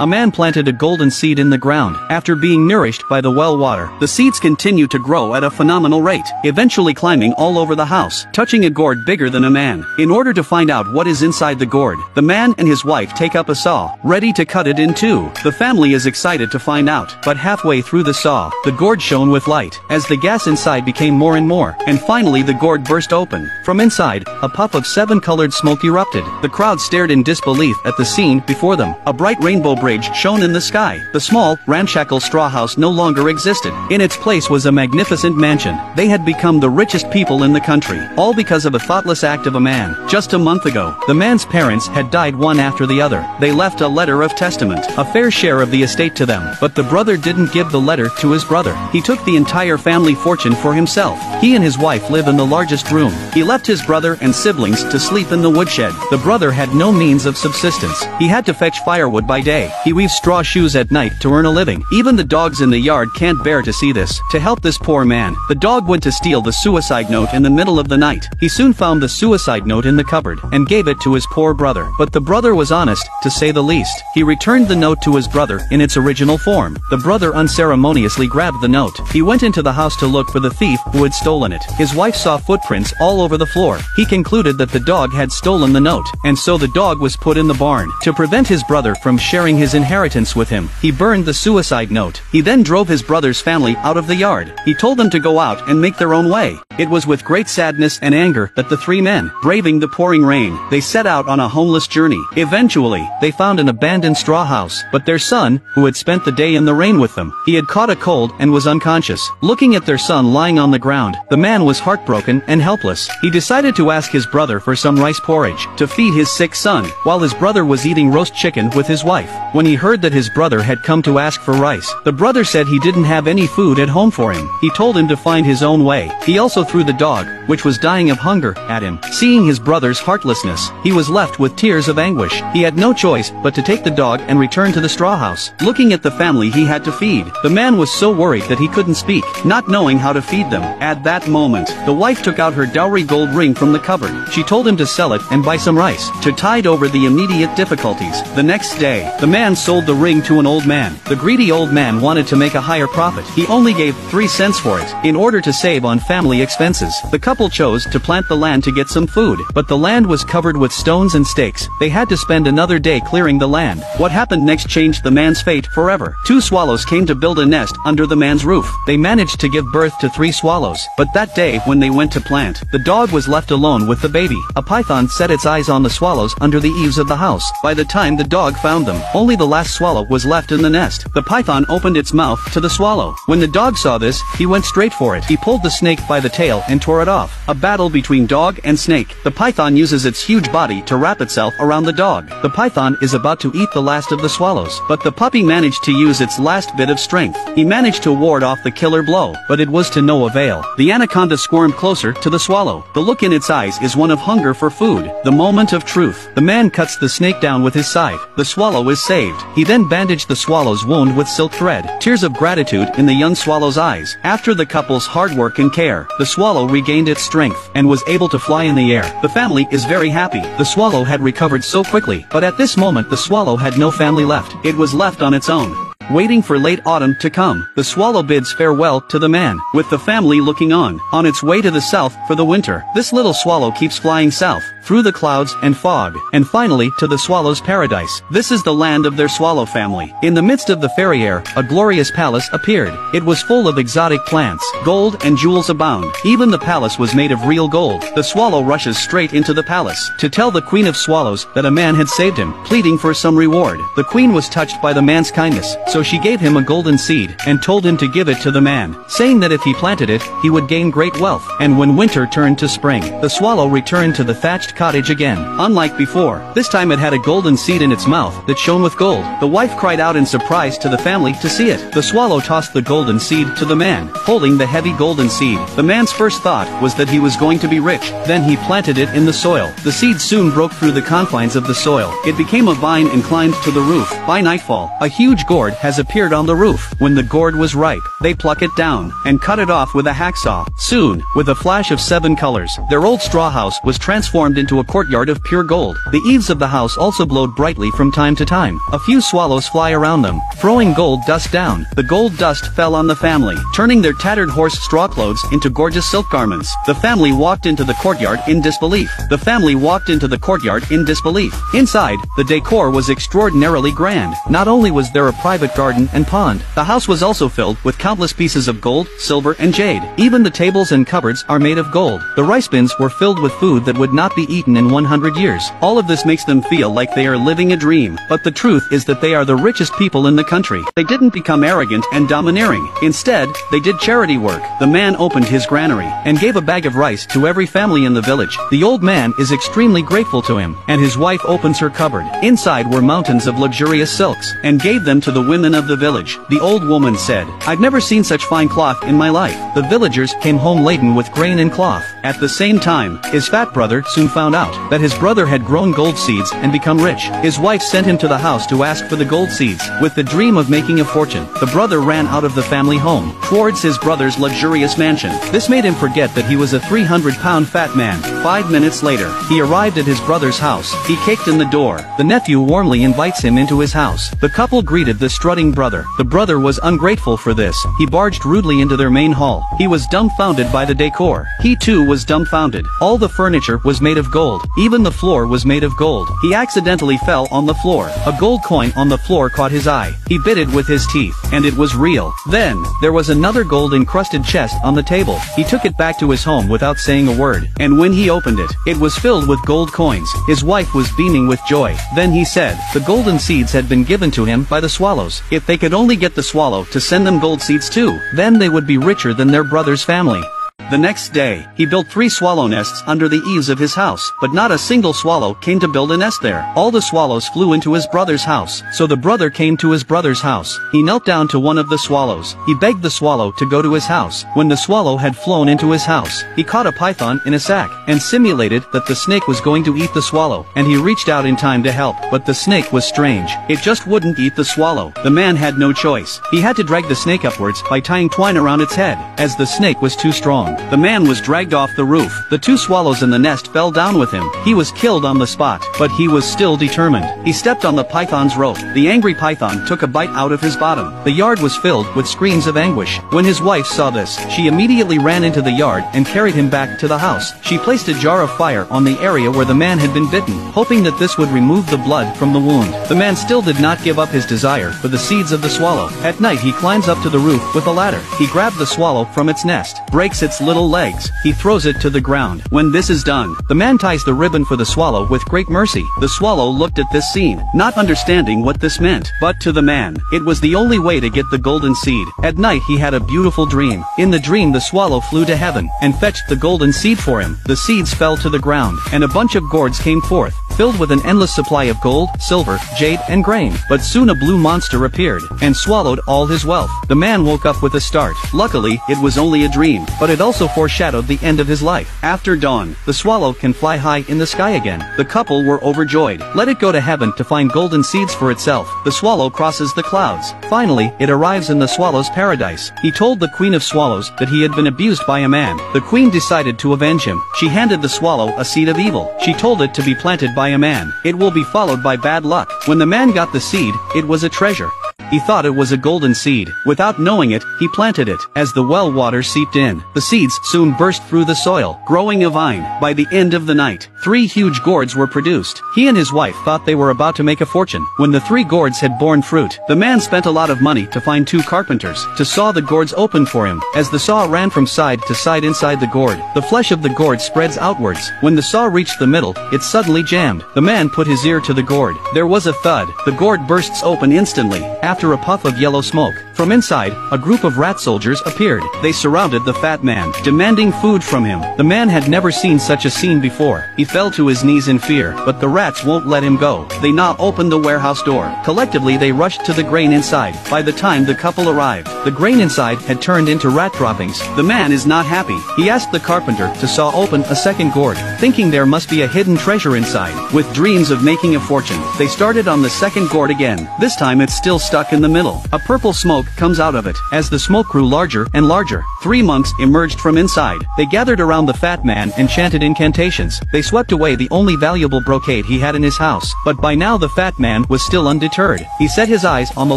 a man planted a golden seed in the ground. After being nourished by the well water, the seeds continue to grow at a phenomenal rate, eventually climbing all over the house, touching a gourd bigger than a man. In order to find out what is inside the gourd, the man and his wife take up a saw, ready to cut it in two. The family is excited to find out, but halfway through the saw, the gourd shone with light, as the gas inside became more and more, and finally the gourd burst open. From inside, a puff of seven-colored smoke erupted. The crowd stared in disbelief at the scene before them. A bright rainbow bridge shone in the sky. The small, ramshackle straw house no longer existed. In its place was a magnificent mansion. They had become the richest people in the country, all because of a thoughtless act of a man. Just a month ago, the man's parents had died one after the other. They left a letter of testament, a fair share of the estate to them, but the brother didn't give the letter to his brother. He took the entire family fortune for himself. He and his wife live in the largest room. He left his brother and siblings to sleep in the woodshed. The brother had no means of subsistence. He had to fetch firewood by day. He weaves straw shoes at night to earn a living. Even the dogs in the yard can't bear to see this. To help this poor man, the dog went to steal the suicide note in the middle of the night. He soon found the suicide note in the cupboard and gave it to his poor brother. But the brother was honest, to say the least. He returned the note to his brother in its original form. The brother unceremoniously grabbed the note. He went into the house to look for the thief who had stolen it. His wife saw footprints all over the floor. He concluded that the dog had stolen the note, and so the dog was put in the barn. To prevent his brother from sharing his inheritance with him, he burned the suicide note. He then drove his brother's family out of the yard. He told them to go out and make their own way. It was with great sadness and anger that the three men, braving the pouring rain, they set out on a homeless journey. Eventually, they found an abandoned straw house, but their son, who had spent the day in the rain with them, he had caught a cold and was unconscious. Looking at their son lying on the ground, the man was heartbroken and helpless. He decided to ask his brother for some rice porridge to feed his sick son, while his brother was eating roast chicken with his wife. When he heard that his brother had come to ask for rice, the brother said he didn't have any food at home for him. He told him to find his own way. He also threw the dog, which was dying of hunger, at him. Seeing his brother's heartlessness, he was left with tears of anguish. He had no choice but to take the dog and return to the straw house. Looking at the family he had to feed, the man was so worried that he couldn't speak, not knowing how to feed them. At that moment, the wife took out her dowry gold ring from the cupboard. She told him to sell it and buy some rice, to tide over the immediate difficulties. The next day, the man sold the ring to an old man. The greedy old man wanted to make a higher profit. He only gave three cents for it, in order to save on family expenses. The couple chose to plant the land to get some food, but the land was covered with stones and stakes. They had to spend another day clearing the land. What happened next changed the man's fate forever. Two swallows came to build a nest under the man's roof. They managed to give birth to three swallows, but that day when they went to plant, the dog was left alone with the baby. A python set its eyes on the swallows under the eaves of the house. By the time the dog found them, only the last swallow was left in the nest. The python opened its mouth to the swallow. When the dog saw this, he went straight for it. He pulled the snake by the tail and tore it off. A battle between dog and snake. The python uses its huge body to wrap itself around the dog. The python is about to eat the last of the swallows, but the puppy managed to use its last bit of strength. He managed to ward off the killer blow, but it was to no avail. The anaconda squirmed closer to the swallow. The look in its eyes is one of hunger for food. The moment of truth. The man cuts the snake down with his scythe. The swallow is saved. He then bandaged the swallow's wound with silk thread. Tears of gratitude in the young swallow's eyes. After the couple's hard work and care, the swallow regained its strength and was able to fly in the air. The family is very happy. The swallow had recovered so quickly, but at this moment the swallow had no family left. It was left on its own. Waiting for late autumn to come, the swallow bids farewell to the man, with the family looking on, on its way to the south for the winter. This little swallow keeps flying south, through the clouds and fog, and finally to the swallow's paradise. This is the land of their swallow family. In the midst of the fairy air, a glorious palace appeared. It was full of exotic plants, gold and jewels abound. Even the palace was made of real gold. The swallow rushes straight into the palace, to tell the queen of swallows that a man had saved him, pleading for some reward. The queen was touched by the man's kindness, so she gave him a golden seed, and told him to give it to the man, saying that if he planted it, he would gain great wealth. And when winter turned to spring, the swallow returned to the thatched cottage again. Unlike before, this time it had a golden seed in its mouth that shone with gold. The wife cried out in surprise to the family to see it. The swallow tossed the golden seed to the man, holding the heavy golden seed. The man's first thought was that he was going to be rich. Then he planted it in the soil. The seed soon broke through the confines of the soil. It became a vine and climbed to the roof. By nightfall, a huge gourd had has appeared on the roof. When the gourd was ripe, they pluck it down, and cut it off with a hacksaw. Soon, with a flash of seven colors, their old straw house was transformed into a courtyard of pure gold. The eaves of the house also glowed brightly from time to time. A few swallows fly around them, throwing gold dust down. The gold dust fell on the family, turning their tattered horse straw clothes into gorgeous silk garments. The family walked into the courtyard in disbelief. The family walked into the courtyard in disbelief. Inside, the decor was extraordinarily grand. Not only was there a private garden and pond, the house was also filled with countless pieces of gold, silver, and jade. Even the tables and cupboards are made of gold. The rice bins were filled with food that would not be eaten in 100 years. All of this makes them feel like they are living a dream. But the truth is that they are the richest people in the country. They didn't become arrogant and domineering. Instead, they did charity work. The man opened his granary and gave a bag of rice to every family in the village. The old man is extremely grateful to him, and his wife opens her cupboard. Inside were mountains of luxurious silks, and gave them to the women of the village. The old woman said, I've never seen such fine cloth in my life. The villagers came home laden with grain and cloth. At the same time, his fat brother soon found out that his brother had grown gold seeds and become rich. His wife sent him to the house to ask for the gold seeds. With the dream of making a fortune, the brother ran out of the family home, towards his brother's luxurious mansion. This made him forget that he was a 300-pound fat man. Five minutes later, he arrived at his brother's house. He kicked in the door. The nephew warmly invites him into his house. The couple greeted the strutting brother. The brother was ungrateful for this. He barged rudely into their main hall. He was dumbfounded by the decor. He too was dumbfounded. All the furniture was made of gold. Even the floor was made of gold. He accidentally fell on the floor. A gold coin on the floor caught his eye. He bit it with his teeth, and it was real. Then, there was another gold-encrusted chest on the table. He took it back to his home without saying a word, and when he opened it, it was filled with gold coins. His wife was beaming with joy. Then he said, the golden seeds had been given to him by the swallows. If they could only get the swallow to send them gold seeds too, then they would be richer than their brother's family. The next day, he built three swallow nests under the eaves of his house, but not a single swallow came to build a nest there. All the swallows flew into his brother's house, so the brother came to his brother's house. He knelt down to one of the swallows. He begged the swallow to go to his house. When the swallow had flown into his house, he caught a python in a sack, and simulated that the snake was going to eat the swallow, and he reached out in time to help, but the snake was strange. It just wouldn't eat the swallow. The man had no choice. He had to drag the snake upwards by tying twine around its head, as the snake was too strong. The man was dragged off the roof. The two swallows in the nest fell down with him. He was killed on the spot, but he was still determined. He stepped on the python's rope. The angry python took a bite out of his bottom. The yard was filled with screams of anguish. When his wife saw this, she immediately ran into the yard and carried him back to the house. She placed a jar of fire on the area where the man had been bitten, hoping that this would remove the blood from the wound. The man still did not give up his desire for the seeds of the swallow. At night he climbs up to the roof with a ladder. He grabbed the swallow from its nest, breaks its little legs, he throws it to the ground. When this is done, the man ties the ribbon for the swallow with great mercy. The swallow looked at this scene, not understanding what this meant. But to the man, it was the only way to get the golden seed. At night he had a beautiful dream. In the dream the swallow flew to heaven, and fetched the golden seed for him. The seeds fell to the ground, and a bunch of gourds came forth, filled with an endless supply of gold, silver, jade, and grain. But soon a blue monster appeared, and swallowed all his wealth. The man woke up with a start. Luckily, it was only a dream, but it also foreshadowed the end of his life. After dawn, the swallow can fly high in the sky again. The couple were overjoyed. Let it go to heaven to find golden seeds for itself. The swallow crosses the clouds. Finally, it arrives in the swallow's paradise. He told the queen of swallows that he had been abused by a man. The queen decided to avenge him. She handed the swallow a seed of evil. She told it to be planted by a man. It will be followed by bad luck. When the man got the seed, it was a treasure. He thought it was a golden seed. Without knowing it, he planted it. As the well water seeped in, the seeds soon burst through the soil, growing a vine. By the end of the night, three huge gourds were produced. He and his wife thought they were about to make a fortune. When the three gourds had borne fruit, the man spent a lot of money to find two carpenters to saw the gourds open for him. As the saw ran from side to side inside the gourd, the flesh of the gourd spreads outwards. When the saw reached the middle, it suddenly jammed. The man put his ear to the gourd. There was a thud. The gourd bursts open instantly. After a puff of yellow smoke, From inside, a group of rat soldiers appeared. They surrounded the fat man, demanding food from him. The man had never seen such a scene before. He fell to his knees in fear, but the rats won't let him go. They now opened the warehouse door. Collectively they rushed to the grain inside. By the time the couple arrived, the grain inside had turned into rat droppings. The man is not happy. He asked the carpenter to saw open a second gourd, thinking there must be a hidden treasure inside. With dreams of making a fortune, they started on the second gourd again. This time it's still stuck in the middle. A purple smoke comes out of it. As the smoke grew larger and larger, three monks emerged from inside. They gathered around the fat man and chanted incantations. They swept away the only valuable brocade he had in his house. But by now the fat man was still undeterred. He set his eyes on the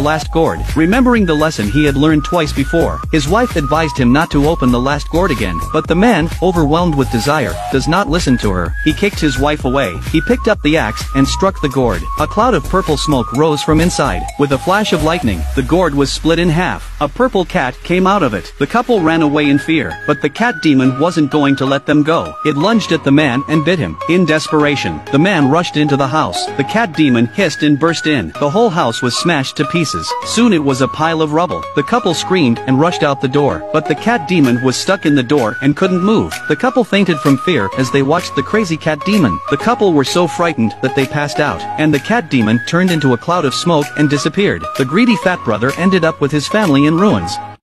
last gourd, remembering the lesson he had learned twice before. His wife advised him not to open the last gourd again, but the man, overwhelmed with desire, does not listen to her. He kicked his wife away. He picked up the axe and struck the gourd. A cloud of purple smoke rose from inside. With a flash of lightning, the gourd was split in half. A purple cat came out of it. The couple ran away in fear, but the cat demon wasn't going to let them go. It lunged at the man and bit him. In desperation, the man rushed into the house. The cat demon hissed and burst in. The whole house was smashed to pieces. Soon it was a pile of rubble. The couple screamed and rushed out the door, but the cat demon was stuck in the door and couldn't move. The couple fainted from fear as they watched the crazy cat demon. The couple were so frightened that they passed out, and the cat demon turned into a cloud of smoke and disappeared. The greedy fat brother ended up with his family in ruins.